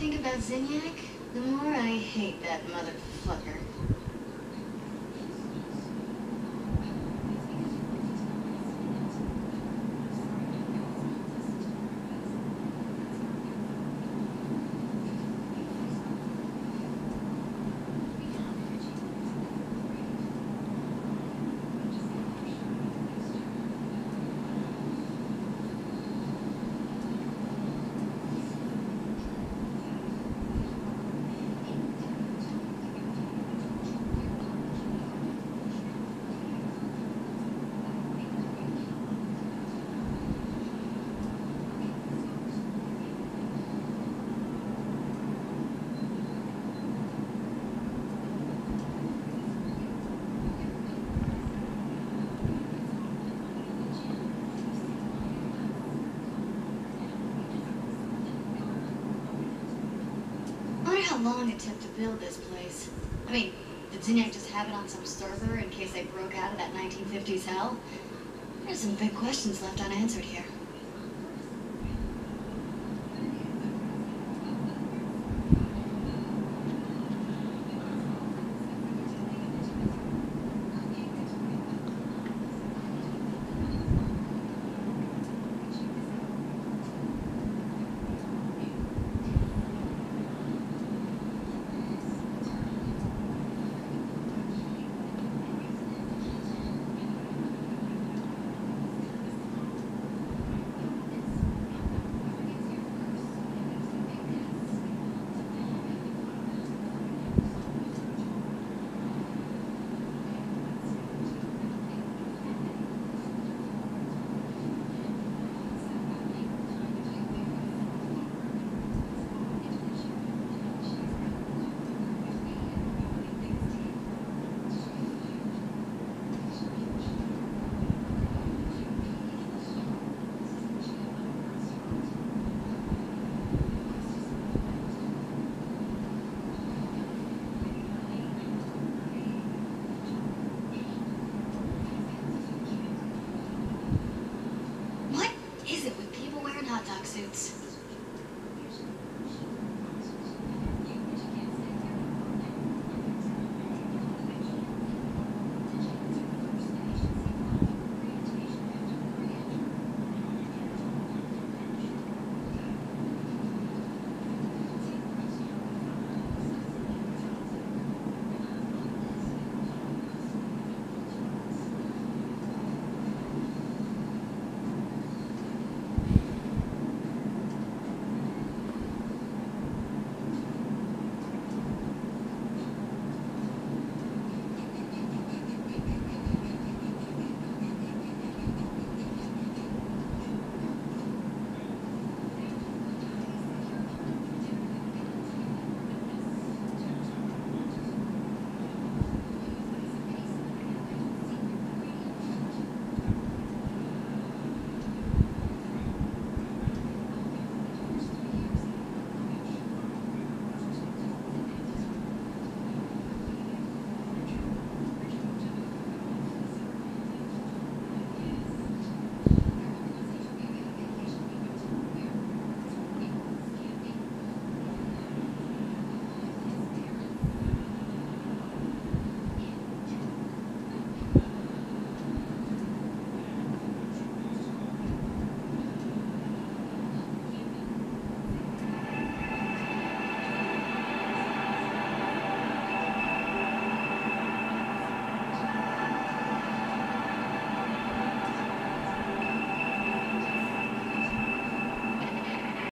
Zinyak, the more I hate that motherfucker. Long it took to build this place. I mean, did Zinyak just have it on some server in case they broke out of that 1950s hell? There's some big questions left unanswered here.